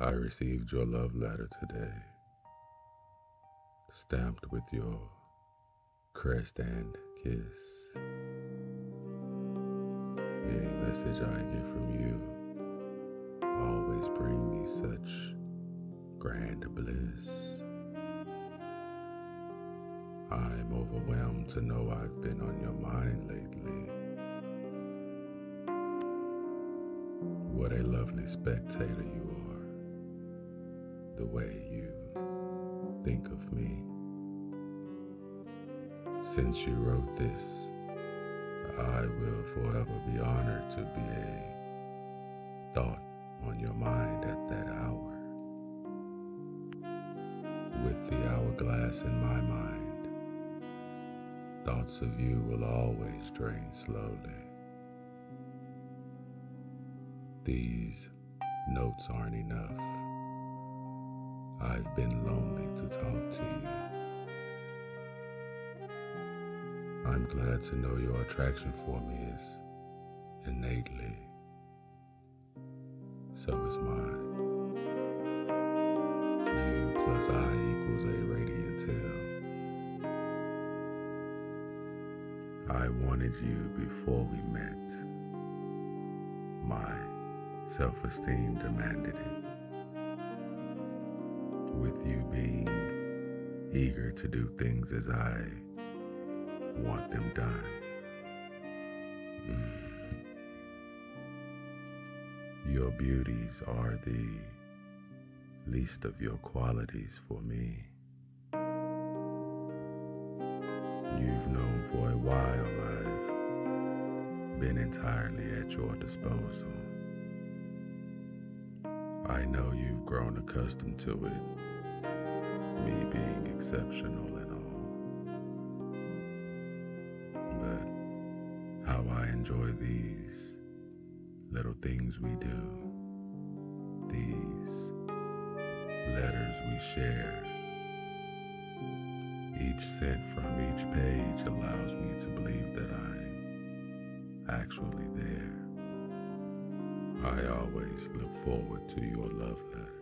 I received your love letter today, stamped with your crest and kiss. Any message I get from you always bring me such grand bliss. I'm overwhelmed to know I've been on your mind lately. What a lovely spectator you the way you think of me. Since you wrote this, I will forever be honored to be a thought on your mind at that hour. With the hourglass in my mind, thoughts of you will always drain slowly. These notes aren't enough. I've been lonely to talk to you. I'm glad to know your attraction for me is innately. So is mine. You plus I equals a radiant tale. I wanted you before we met. My self esteem demanded it. With you being eager to do things as I want them done. Mm. Your beauties are the least of your qualities for me. You've known for a while I've been entirely at your disposal. I know you've grown accustomed to it, me being exceptional and all. But how I enjoy these little things we do, these letters we share. Each scent from each page allows me to believe that I'm actually there. I always look forward to your love letter.